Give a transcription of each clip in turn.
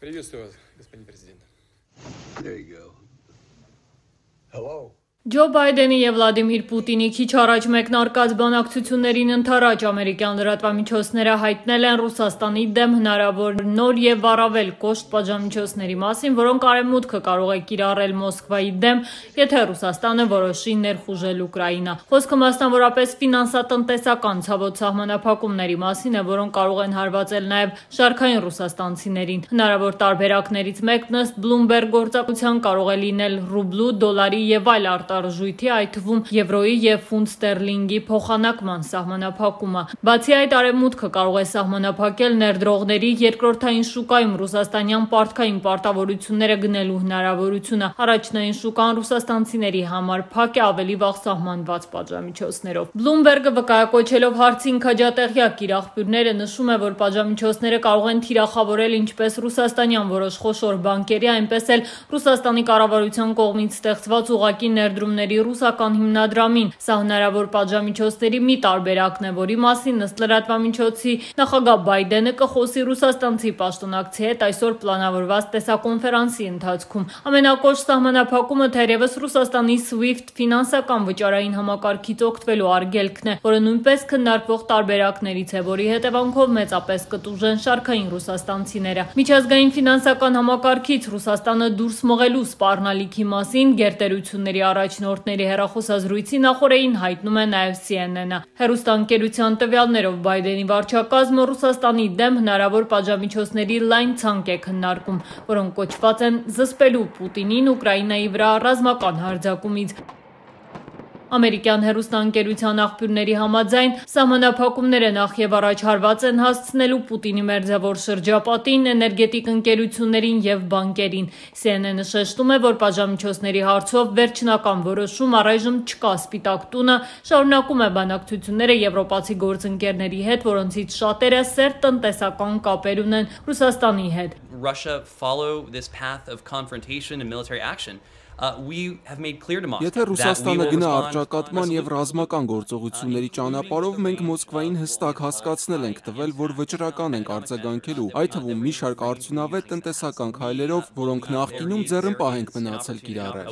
Приветствую вас, господин президент. There you go. Hello. Ջո Բայդենի եւ Վլադիմիր Պուտինի քիչ առաջ մեկնարկած բանակցություններին ընթരാճ ամերիկյան լրատվամիջոցները հայտնել են Ռուսաստանի դեմ հնարավոր նոր եւ առավել կոշտ պատժամիջոցների մասին, որոնք արևմուտքը կարող է կիրառել Մոսկվայի դեմ, եթե Ռուսաստանը որոշի ներխուժել Ուկրաինա։ Խոսքը մասնավորապես ֆինանսատնտեսական ցավոտ սահմանափակումների մասին է, որոնք կարող են հարվածել նաեւ շարքային ռուսաստանցիներին։ Հնարավոր տարբերակներից մեկն ըստ Bloomberg գործակցության կարող է լինել ռուբլու, դոլարի եւ այլ արտարժույթի արտարժույթի, այդ թվում եվրոյի եւ ֆունտ ստերլինգի փոխանակման սահմանափակումը։ Բացի այդ, արևմուտքը կարող է սահմանափակել ներդրողների երկրորդային շուկայում ռուսաստանյան պարտքային պարտավորությունները գնելու հնարավորությունը։ Առաջնային շուկան ռուսաստանցիների համար փակ է ավելի վաղ սահմանված պատժամիջոցներով։ Bloomberg-ը վկայակոչելով հարցին քաջատեղյակ իր աղբյուրները նշում է, որ պատժամիջոցները կարող են թիրախավորել ինչպես ռուսաստանյան որոշ խոշոր բանկերի, այնպես էլ Ռուսաստանի կառավարության կողմից ստեղծված ուղակի ներդրող ներդրումների ռուսական հիմնադրամին։ Սա հնարավոր պատժամիջոցների մի տարբերակն է, որի մասին ըստ լրատվամիջոցի նախագահ Բայդենը կխոսի ռուսաստանցի պաշտոնակցի հետ այսօր պլանավորված տեսակոնֆերանսի ընթացքում։ Ամենակոշտ սահմանափակումը թերևս Ռուսաստանի SWIFT ֆինանսական վճարային համակարգից օգտվելու արգելքն է, որը նույնպես քննարկվող տարբերակներից է, որի հետևանքով մեծապես կտուժեն շարքային ռուսաստանցիները։ Միջազգային ֆինանսական համակարգից Ռուսաստանը դուրս մղելու սպառնալիքի մասին գերտերությունների առաջ առաջնորդների հերախոսազրույցի նախորդին հայտնում է նաև CNN-ը։ Հերոստանգերության տվյալներով Բայդենի վարչակազմը Ռուսաստանի դեմ հնարավոր պատժամիջոցների լայն ցանկ է քննարկում, որոնք կոչված են զսպելու Պուտինին Ուկրաինայի վրա ռազմական հարձակումից։ Ամերիկյան հերոստանգերության աղբյուրների համաձայն սահմանափակումները նախ եւ առաջ հարված են հասցնելու Պուտինի մերձավոր շրջապատին, էներգետիկ ընկերություններին եւ բանկերին։ CNN-ը շեշտում է, որ պատժամիջոցների հարցով վերջնական որոշում առայժմ չկա։ Սպիտակ տունը շարունակում է բանակցությունները եվրոպացի գործընկերների հետ, որոնցից շատերը սերտ տնտեսական կապեր ունեն Ռուսաստանի հետ։ Russia follow this path of confrontation and military action Եթե Ռուսաստանը գնա արճակատման եւ ռազմական գործողությունների ճանապարհով, մենք Մոսկվային հստակ հասկացնել ենք տվել, որ վճռական ենք արձագանքելու, այդ թվում մի շարք արդյունավետ տնտեսական քայլերով, որոնք նախկինում ձեռնպահ ենք մնացել կիրառել։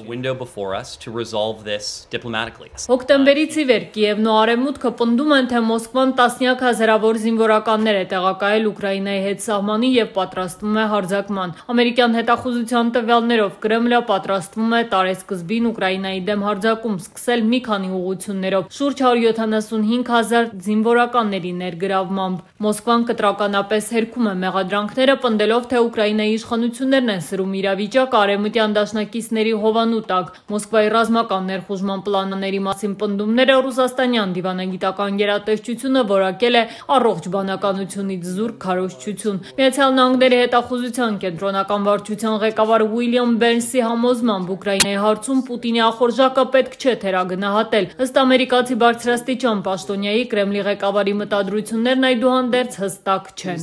Հոկտեմբերից ի վեր Կիևն ու Արևմուտքը պնդում են, թե Մոսկվան տասնյակ հազարավոր զինվորականներ է տեղակայել Ուկրաինայի հետ սահմանի եւ պատրաստվում է հարձակման։ Ամերիկյան հետախուզության տվյալներով Կրեմլը պատրաստվում է է տարեսկզբին Ուկրաինայի դեմ հարձակում սկսել մի քանի ուղություններով շուրջ 175 հազար զինվորականների ներգրավմամբ։ Մոսկվան կտրականապես հերքում է մեղադրանքները, պնդելով, թե Ուկրաինայի իշխանություններն են սրում իրավիճակը արևմտյան դաշնակիցների հովանու տակ։ Մոսկվայի ռազմական ներխուժման պլանների մասին պնդումները ռուսաստանյան դիվանագիտական գերատեսչությունը որակել է առողջ բանականությունից զուրկ քարոզչություն։ Միացյալ Նահանգների հետախուզության կենտրոնական վարչության ղեկավար Ուիլյամ Բերնսի համոզմամբ Ուկրաինայի հարցում Պուտինի ախորժակը պետք չէ թերագնահատել։ Ըստ ամերիկացի բարձրաստիճան պաշտոնյայի Կրեմլի ղեկավարի մտադրություններն այդուհանդերձ հստակ չեն։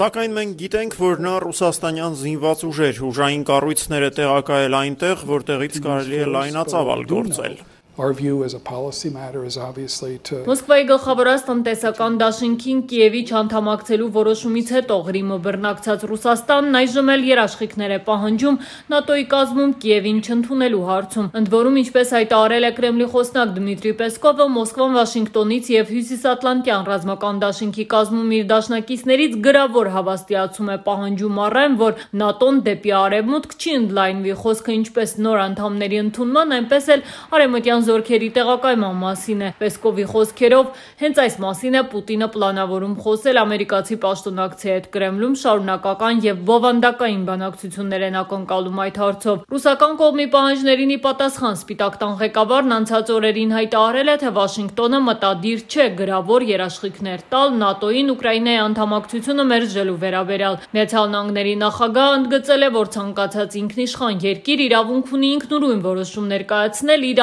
Սակայն մենք գիտենք, որ նա ռուսաստանյան զինված ուժեր, ուժային կառույցներ է տեղակայել այնտեղ, որտեղից կարելի է լայնածավալ գործել։ Our view as a policy matter is obviously to Մոսկվայի գլխավորած տնտեսական դաշինքին Կիևի չանդամակցելու որոշումից հետո Ղրիմը բռնակցած Ռուսաստանն այժմ էլ երաշխիքներ է պահանջում ՆԱՏՕ-ի կազմում Կիևին չընդունելու հարցում։ Ընդ որում, ինչպես հայտարարել է Կրեմլի խոսնակ Դմիտրի Պեսկովը, Մոսկվան Վաշինգտոնից եւ Հյուսիսատլանտյան ռազմական դաշինքի կազմում իր դաշնակիցներից գրավոր հավաստիացում է պահանջում առայն, որ ՆԱՏՕ-ն դեպի արևմուտք չի ընդլայնվի խոսքը ինչպես նոր անդամների ընդունման, այնպես էլ արևմտյան զորքերի տեղակայման մասին է։ Պեսկովի խոսքերով հենց այս մասին է Պուտինը պլանավորում խոսել ամերիկացի պաշտոնակցի հետ Կրեմլում շարունակական եւ բովանդակային բանակցություններ են ակնկալում այդ հարցով։ Ռուսական կողմի պահանջներին ի պատասխան Սպիտակ տան ղեկավարն անցած օրերին հայտարարել է, թե Վաշինգտոնը մտադիր չէ գրավոր երաշխիքներ տալ ՆԱՏՕ-ին Ուկրաինայի անդամակցությունը մերժելու վերաբերյալ։ Միացյալ Նահանգների նախագահը ընդգծել է, որ ցանկացած ինքնիշխան երկիր իրավունք ունի ինքնուրույն որոշում ներկայացնել իր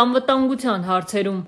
անվտանգության հարցերում։